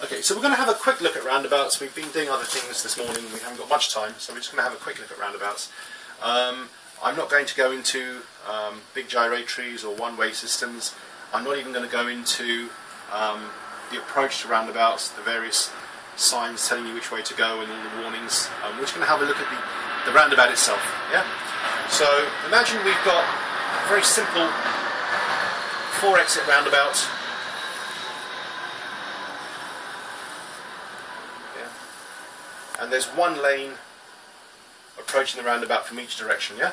Okay, so we're going to have a quick look at roundabouts. We've been doing other things this morning. And we haven't got much time, so we're just going to have a quick look at roundabouts. Um, I'm not going to go into um, big gyratories or one-way systems. I'm not even going to go into um, the approach to roundabouts, the various signs telling you which way to go and all the warnings. Um, we're just going to have a look at the, the roundabout itself. Yeah. So imagine we've got a very simple four-exit roundabout and there's one lane approaching the roundabout from each direction, yeah?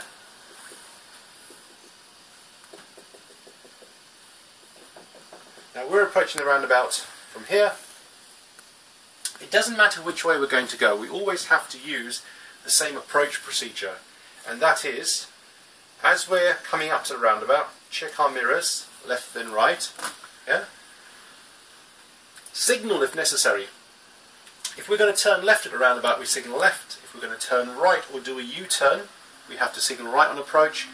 Now we're approaching the roundabout from here. It doesn't matter which way we're going to go, we always have to use the same approach procedure. And that is, as we're coming up to the roundabout, check our mirrors, left then right, yeah? Signal if necessary. If we're going to turn left at a roundabout, we signal left. If we're going to turn right or do a U-turn, we have to signal right on approach.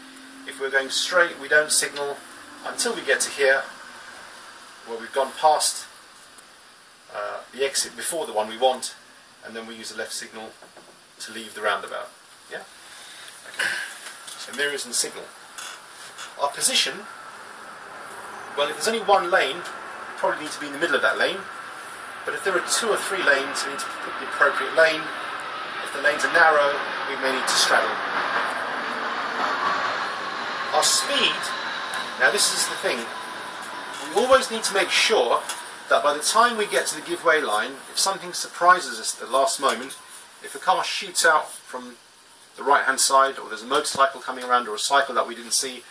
If we're going straight, we don't signal until we get to here, where we've gone past uh, the exit before the one we want, and then we use the left signal to leave the roundabout. Yeah? Okay. So mirrors and signal. Our position, well, if there's only one lane, probably need to be in the middle of that lane. But if there are two or three lanes, we need to pick the appropriate lane. If the lanes are narrow, we may need to straddle. Our speed, now this is the thing, we always need to make sure that by the time we get to the giveaway line, if something surprises us at the last moment, if a car shoots out from the right hand side or there's a motorcycle coming around or a cycle that we didn't see,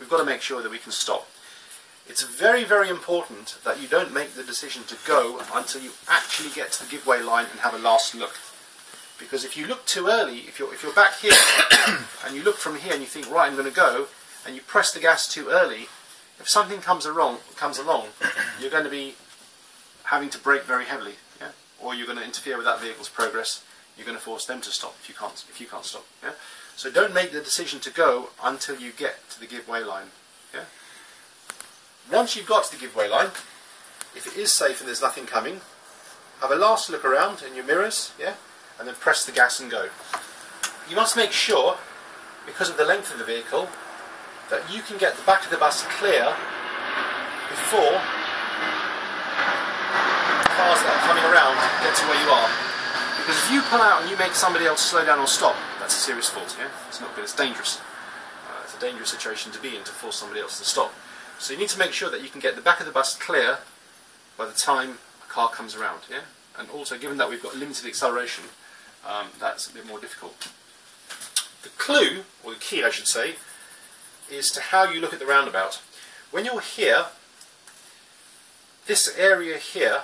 we've got to make sure that we can stop. It's very, very important that you don't make the decision to go until you actually get to the giveaway line and have a last look. Because if you look too early, if you're, if you're back here and you look from here and you think, right, I'm going to go, and you press the gas too early, if something comes, along, comes along, you're going to be having to brake very heavily, yeah? or you're going to interfere with that vehicle's progress. You're going to force them to stop if you can't, if you can't stop. Yeah? So don't make the decision to go until you get to the giveaway line. Yeah? Once you've got to the giveaway line, if it is safe and there's nothing coming, have a last look around in your mirrors, yeah, and then press the gas and go. You must make sure, because of the length of the vehicle, that you can get the back of the bus clear before cars that are coming around get to where you are. Because if you pull out and you make somebody else slow down or stop, that's a serious fault, yeah? It's not good, it's dangerous. Uh, it's a dangerous situation to be in to force somebody else to stop. So you need to make sure that you can get the back of the bus clear by the time a car comes around. Yeah? And also, given that we've got limited acceleration, um, that's a bit more difficult. The clue, or the key I should say, is to how you look at the roundabout. When you're here, this area here,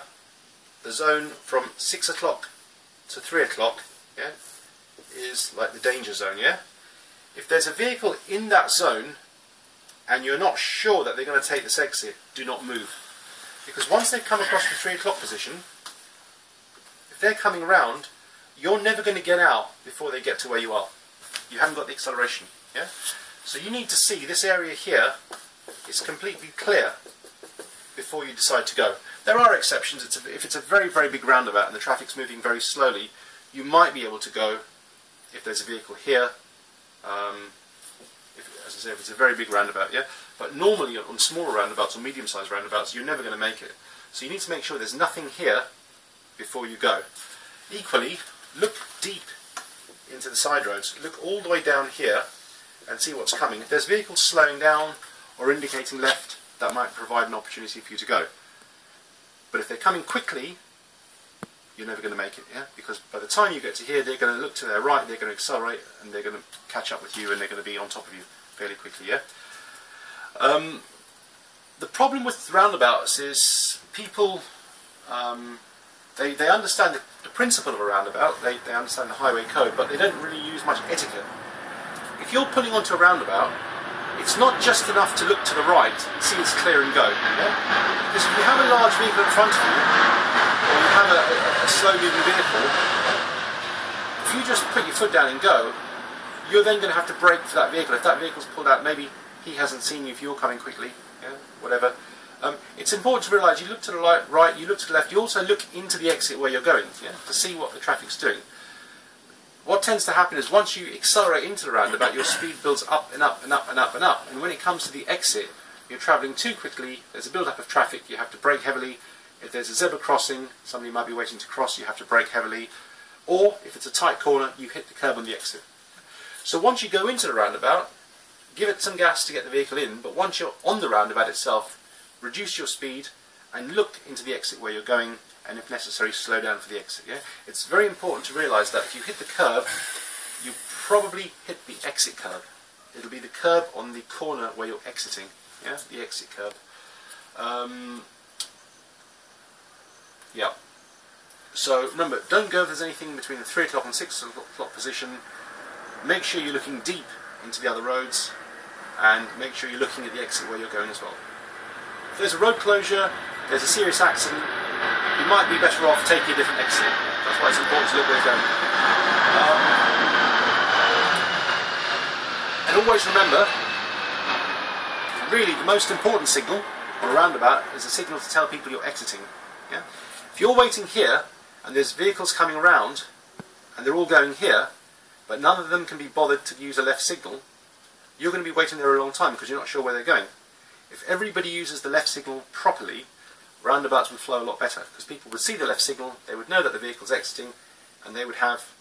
the zone from 6 o'clock to 3 o'clock, yeah, is like the danger zone, yeah? If there's a vehicle in that zone, and you're not sure that they're going to take this exit, do not move. Because once they've come across the 3 o'clock position, if they're coming around, you're never going to get out before they get to where you are. You haven't got the acceleration. Yeah? So you need to see this area here is completely clear before you decide to go. There are exceptions. It's a, if it's a very, very big roundabout and the traffic's moving very slowly, you might be able to go if there's a vehicle here. Um, as I say, if it's a very big roundabout, yeah. But normally on smaller roundabouts or medium-sized roundabouts, you're never going to make it. So you need to make sure there's nothing here before you go. Equally, look deep into the side roads. Look all the way down here and see what's coming. If there's vehicles slowing down or indicating left, that might provide an opportunity for you to go. But if they're coming quickly, you're never going to make it, yeah? Because by the time you get to here, they're going to look to their right, they're going to accelerate, and they're going to catch up with you, and they're going to be on top of you fairly quickly, yeah? Um, the problem with roundabouts is people, um, they, they understand the, principle of a roundabout, they, they understand the highway code, but they don't really use much etiquette. If you're pulling onto a roundabout, it's not just enough to look to the right, see it's clear and go. Because if you have a large vehicle in front of you, or you have a, a slow moving vehicle, if you just put your foot down and go, you're then going to have to brake for that vehicle. If that vehicle's pulled out, maybe he hasn't seen you if you're coming quickly, yeah, whatever. Um, it's important to realise you look to the right, you look to the left, you also look into the exit where you're going yeah, to see what the traffic's doing. What tends to happen is once you accelerate into the roundabout, your speed builds up and up and up and up and up. And when it comes to the exit, you're travelling too quickly, there's a build-up of traffic, you have to brake heavily. If there's a zebra crossing, somebody might be waiting to cross, you have to brake heavily. Or, if it's a tight corner, you hit the curb on the exit. So once you go into the roundabout, give it some gas to get the vehicle in, but once you're on the roundabout itself, reduce your speed and look into the exit where you're going and if necessary slow down for the exit. Yeah? It's very important to realise that if you hit the curb, you probably hit the exit curb. It'll be the curb on the corner where you're exiting, yeah, the exit curb. Um, yeah. So remember, don't go if there's anything between the 3 o'clock and 6 o'clock position. Make sure you're looking deep into the other roads and make sure you're looking at the exit where you're going as well. If there's a road closure, there's a serious accident, you might be better off taking a different exit. That's why it's important to look where you're going. Um, and always remember, really the most important signal on a roundabout is a signal to tell people you're exiting. Yeah? If you're waiting here and there's vehicles coming around and they're all going here, but none of them can be bothered to use a left signal, you're going to be waiting there a long time because you're not sure where they're going. If everybody uses the left signal properly, roundabouts would flow a lot better because people would see the left signal, they would know that the vehicle's exiting, and they would have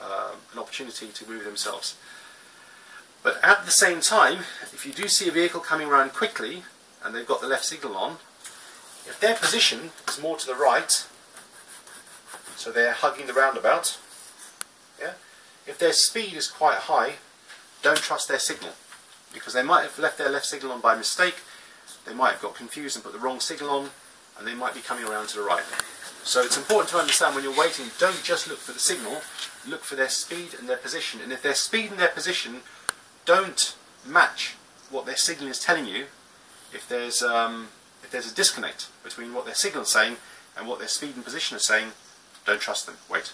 um, an opportunity to move themselves. But at the same time, if you do see a vehicle coming around quickly and they've got the left signal on, if their position is more to the right, so they're hugging the roundabout, if their speed is quite high, don't trust their signal because they might have left their left signal on by mistake, they might have got confused and put the wrong signal on, and they might be coming around to the right. So it's important to understand when you're waiting, don't just look for the signal, look for their speed and their position. And if their speed and their position don't match what their signal is telling you, if there's, um, if there's a disconnect between what their signal is saying and what their speed and position are saying, don't trust them. Wait.